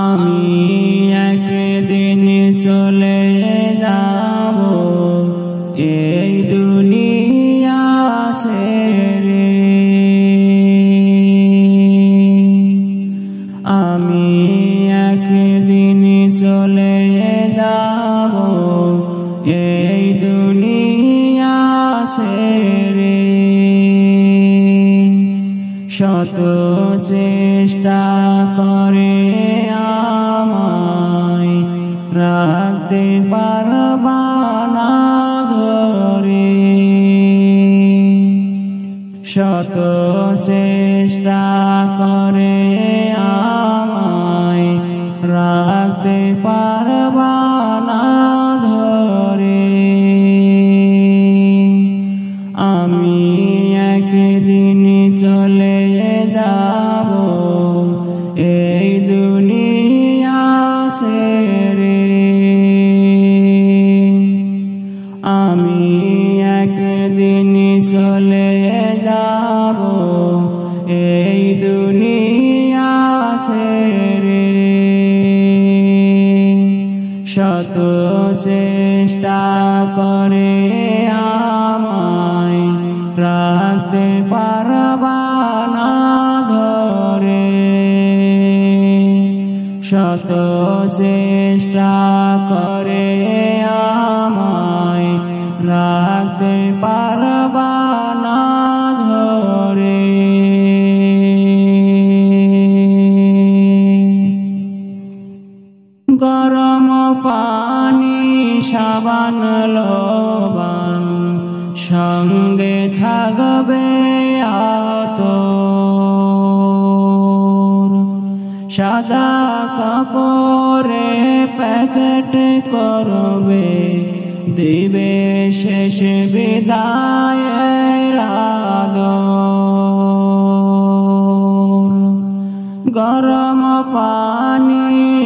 আমি একদিন চলে যাব, এই দুনিয়া ছেড়ে। আমি একদিন চলে যাব, এই দুনিয়া ছেড়ে। শত চেষ্টা করে রাখতে পারবা না ধরে। শত চেষ্টা করে আমায় রাখতে পারবা না ধরে। আমি একদিন চলে যাব এই দুনিয়া ছেড়ে। ছেড়ে শত চেষ্টা করে আমায় রাখতে পারবা না ধরে। শত চেষ্টা করে আমায় রাখতে পারবা সঙ্গে থাকবে আত সাদা কাপড়ে প্যাকেট করবে দিবে শেষ আদর। গরম পানি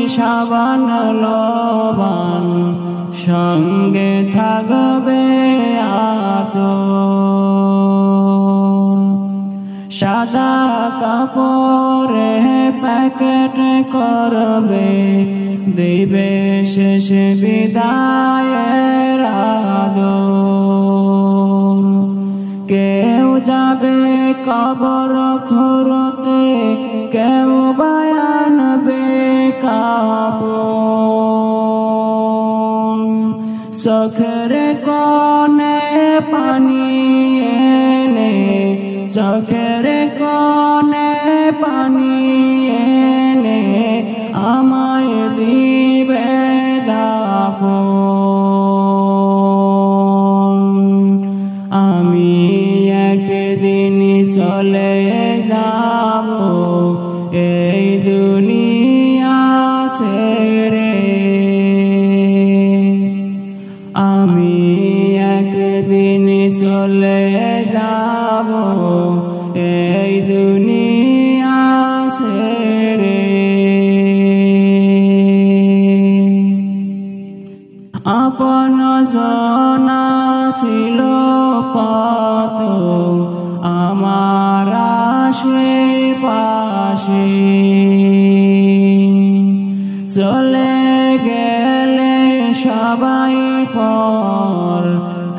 সাবান লবান সঙ্গে থাকবে আত সাদা কাপড়ে প্যাকেট করবে, দিবে শেষ বিদায়ের আদর। কেউ যাবে কবর খরতে, কেউ বায়ানবে কাপন চোখের কনে পানি এনে চোখের কনে পানি আপন জনা ছিল কত, আমার আশে পাশে। চলে গেলে সবাই পর,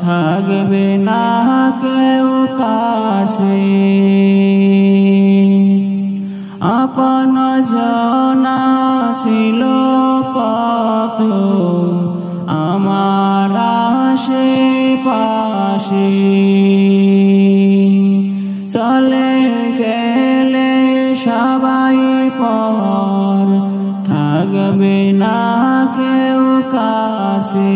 থাকবে না কেউ কাছে। আপন জনা ছিল কত পাশে। চলে গেলে সবাই পর থাকবে না কেউ কাছে।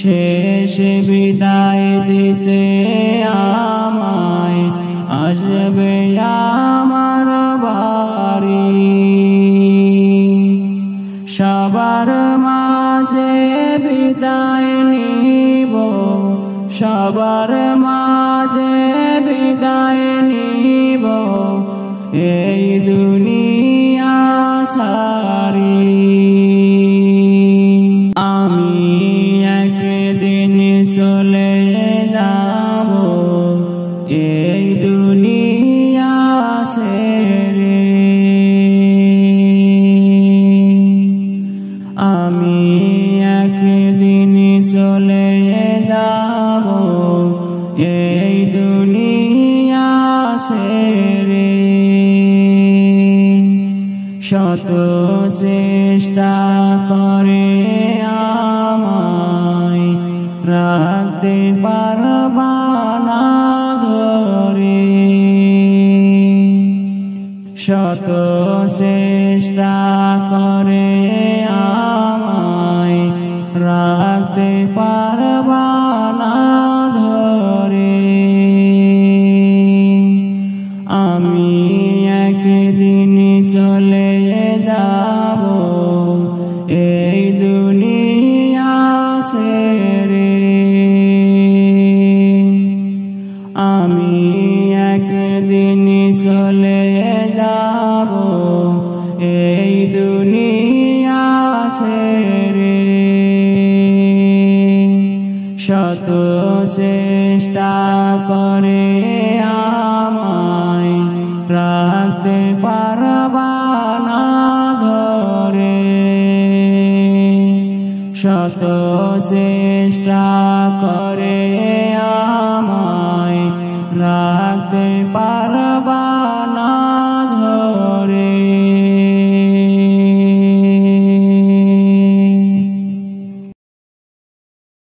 শেষ বিদায় দিতে আমায় আসবে আমার সবার মাঝে বিদায় নিব সবার মাঝে বিদায় নিব। এই দুনিয়া সারি আছে শত চেষ্টা করে আমায় রাখতে পারবা না ধরে। শত চেষ্টা করে আমায় রাখতে পারবা চেষ্টা